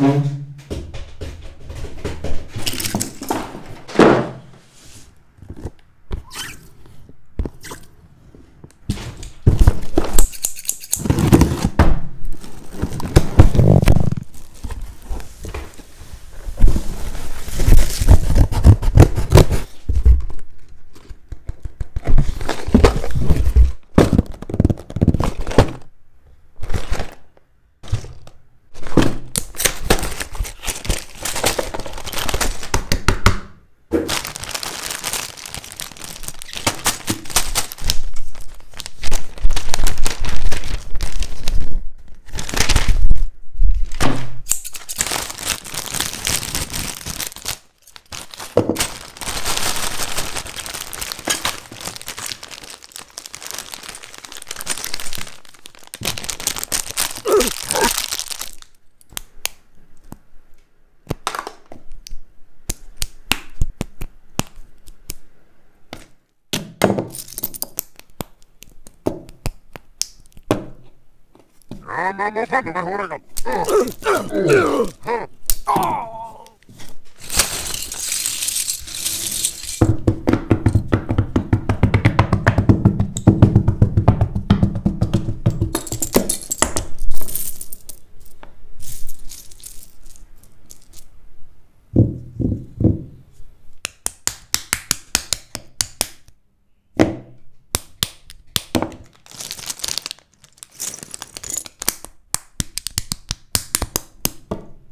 Mm-hmm. I'm not gonna take it, I hold on.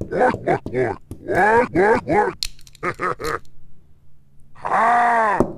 Ha!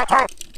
Ha ha!